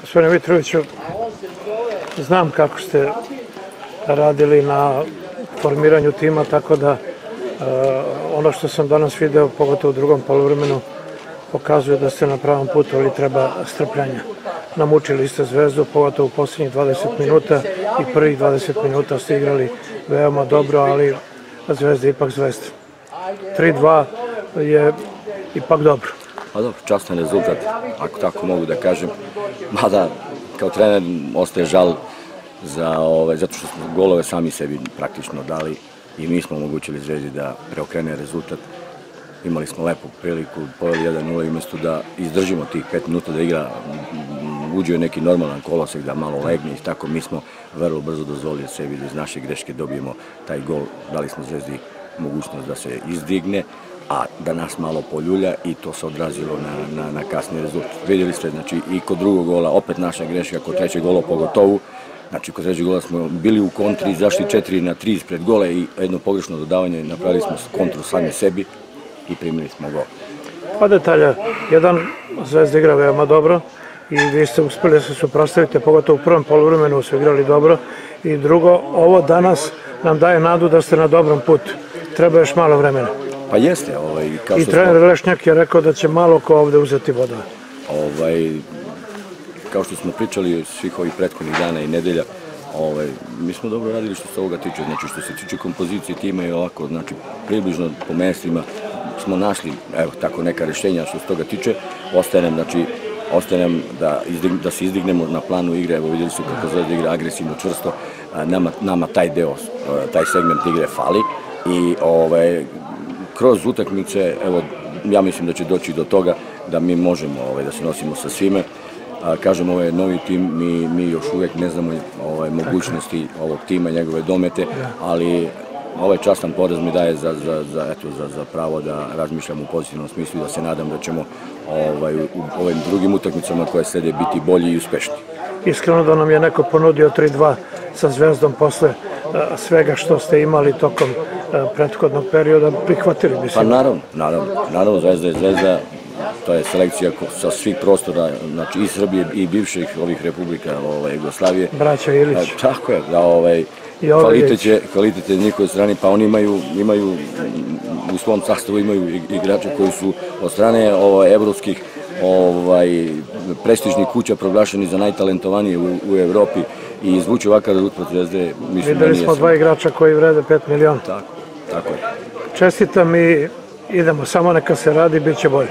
Gospodine Mitroviću, znam kako ste radili na formiranju tima, tako da e, ono što sam danas video, pogotovo u drugom polovremenu, pokazuje da ste na pravom putu, ali treba strpljanja. Namučili ste zvezdu, pogotovo u poslednjih 20 minuta i prvih 20 minuta ste igrali veoma dobro, ali zvezda je ipak zvezda. 3-2 je ipak dobro. Pa dobro, častan rezultat, ako tako mogu da kažem. Mada, kao trener, ostaje žal za, ove, zato što smo golove sami sebi praktično dali i mi smo omogućili Zvezdi da preokrene rezultat. Imali smo lepu priliku, poveli 1-0 i umesto da izdržimo tih 5 minuta da igra uđe neki normalan kolosek da malo legne i tako mi smo vrlo brzo dozvolili sebi da iz naše greške dobijemo taj gol. Dali smo Zvezdi mogućnost da se izdigne, a da nas malo poljulja i to se odrazilo na, na, na kasni rezultat. Vidjeli ste, znači i kod drugog gola opet naša greška, kod trećeg gola pogotovu, Znači, kod trećeg gola smo bili u kontri, izašli 4 na 3 ispred gola i jedno pogrešno dodavanje, napravili smo kontru sami sebi i primili smo gol. Pa detalja, jedan Zvezda igra veoma dobro i vi ste uspeli da se suprostavite, pogotovo u prvom polovremenu su igrali dobro i drugo, ovo danas nam daje nadu da ste na dobrom putu. Treba još malo vremena. Pa jeste, ovaj, kao I što trener smo, Lešnjak je rekao da će malo ko ovde uzeti vodove. ovaj, kao što smo pričali svih ovih prethodnih dana i nedelja, ovaj, mi smo dobro radili što se ovoga tiče, znači što se tiče kompozicije tima i ovako, znači približno po mestima smo našli, evo, tako neka rešenja što se toga tiče, ostaje nam, znači, ostaje nam da, izdig, da se izdignemo na planu igre, evo vidjeli su kako Zvezda igra agresivno, čvrsto, nama, nama taj deo, taj segment igre fali. I ovaj, kroz utakmice, evo, ja mislim da će doći do toga da mi možemo ovaj, da se nosimo sa svime, A, kažem, ovo je novi tim, mi, mi još uvek ne znamo ovaj, mogućnosti ovog tima, njegove domete, ali ovaj častan porez mi daje za, za, za, eto, za, za pravo da razmišljam u pozitivnom smislu i da se nadam da ćemo ovaj, u ovim drugim utakmicama koje slede biti bolji i uspešni. Iskreno da nam je neko ponudio 3-2 sa Zvezdom posle svega što ste imali tokom prethodnog perioda, prihvatili bi Pa naravno, naravno, naravno, Zvezda je Zvezda, to je selekcija sa svih prostora, znači i Srbije i bivših ovih republika ovaj, Jugoslavije. Braća Ilić. E, Tako je, da ovaj, kvalitet je, kvalitet je na njihovoj strani, pa oni imaju, imaju u svom sastavu imaju ig- igrače koji su od strane ovaj, evropskih ovaj, prestižnih kuća proglašeni za najtalentovanije u, u Evropi i izvući ovakav rezultat protiv Zvezde, mislim da Videli smo dva igrača koji vrede 5 miliona. Tako, tako je. Čestitam i idemo, samo neka se radi, bit će bolje.